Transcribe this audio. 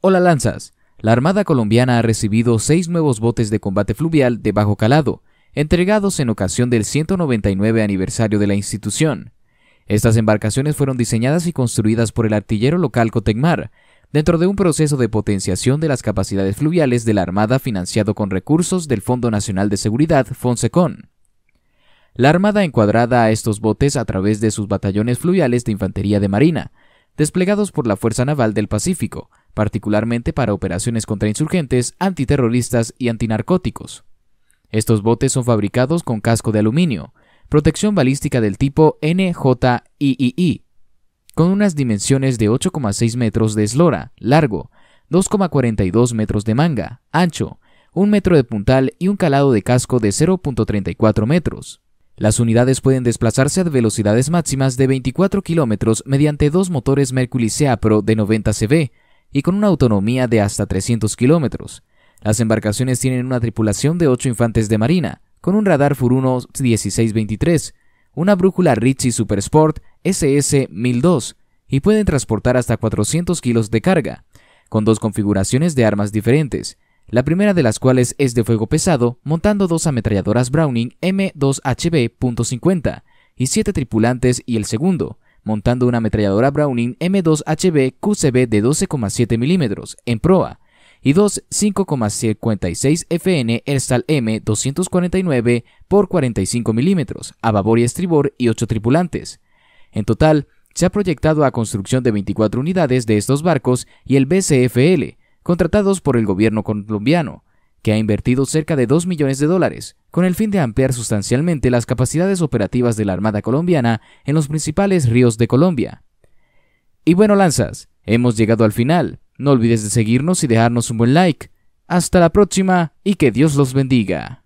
Hola Lanzas. La Armada colombiana ha recibido seis nuevos botes de combate fluvial de bajo calado, entregados en ocasión del 199 aniversario de la institución. Estas embarcaciones fueron diseñadas y construidas por el artillero local Cotecmar, dentro de un proceso de potenciación de las capacidades fluviales de la Armada financiado con recursos del Fondo Nacional de Seguridad, FONSECON. La Armada encuadrada a estos botes a través de sus batallones fluviales de Infantería de Marina, desplegados por la Fuerza Naval del Pacífico, particularmente para operaciones contra insurgentes, antiterroristas y antinarcóticos. Estos botes son fabricados con casco de aluminio, protección balística del tipo NJIII, con unas dimensiones de 8,6 metros de eslora, largo, 2,42 metros de manga, ancho, 1 metro de puntal y un calado de casco de 0.34 metros. Las unidades pueden desplazarse a velocidades máximas de 24 kilómetros mediante dos motores Mercury Pro de 90 CV y con una autonomía de hasta 300 kilómetros. Las embarcaciones tienen una tripulación de 8 infantes de marina, con un radar Furuno 1623, una brújula Ritchie Super Sport SS-1002 y pueden transportar hasta 400 kilos de carga, con dos configuraciones de armas diferentes, la primera de las cuales es de fuego pesado, montando dos ametralladoras Browning M2HB.50 y siete tripulantes, y el segundo, montando una ametralladora Browning M2HB QCB de 12,7 milímetros en proa y dos 5,56 FN Erstal M 249 por 45 milímetros a babor y estribor y 8 tripulantes. En total, se ha proyectado a construcción de 24 unidades de estos barcos y el BCFL, contratados por el gobierno colombiano, que ha invertido cerca de 2 millones de dólares, con el fin de ampliar sustancialmente las capacidades operativas de la Armada colombiana en los principales ríos de Colombia. Y bueno, Lanzas, hemos llegado al final. No olvides de seguirnos y dejarnos un buen like. Hasta la próxima y que Dios los bendiga.